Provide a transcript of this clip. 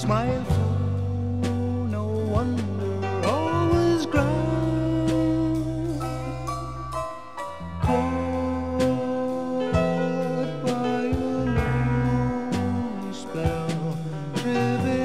smile for no wonder always ground caught by a lonely spell driven